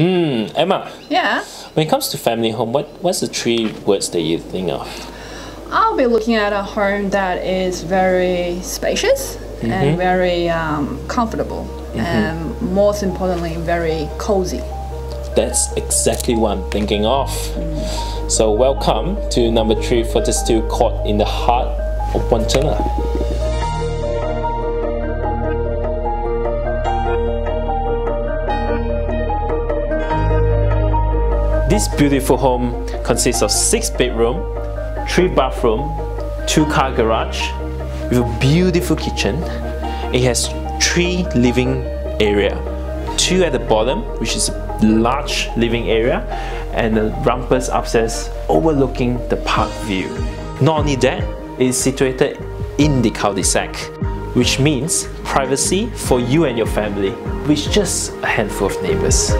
Mm, Emma, Yeah. when it comes to family home, what, what's the three words that you think of? I'll be looking at a home that is very spacious and very um, comfortable, and most importantly, very cozy. That's exactly what I'm thinking of. So, welcome to number three Fortescue Court in the heart of Wantirna. This beautiful home consists of six bedroom, three bathroom, two car garage, with a beautiful kitchen. It has three living area, two at the bottom, which is a large living area, and the rumpus upstairs overlooking the park view. Not only that, it is situated in the cul-de-sac, which means privacy for you and your family, with just a handful of neighbors.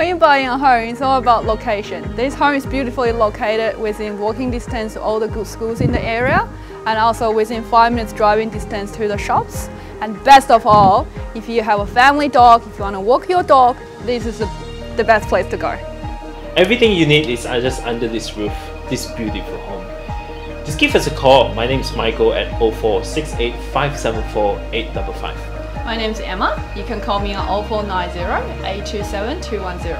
When you're buying a home, it's all about location. This home is beautifully located within walking distance to all the good schools in the area and also within five minutes driving distance to the shops. And best of all, if you have a family dog, if you want to walk your dog, this is the, best place to go. Everything you need is just under this roof, this beautiful home. Just give us a call. My name is Michael at 0468 574 855. My name's Emma. You can call me on 0490 827 210.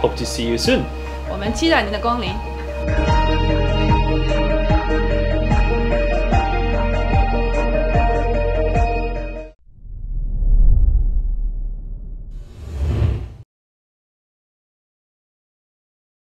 Hope to see you soon. 我们期待您的光临。